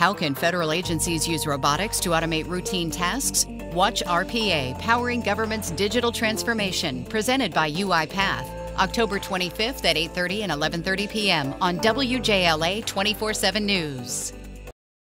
How can federal agencies use robotics to automate routine tasks? Watch RPA Powering Government's Digital Transformation, presented by UiPath, October 25th at 8:30 and 11:30 p.m. on WJLA 24/7 News.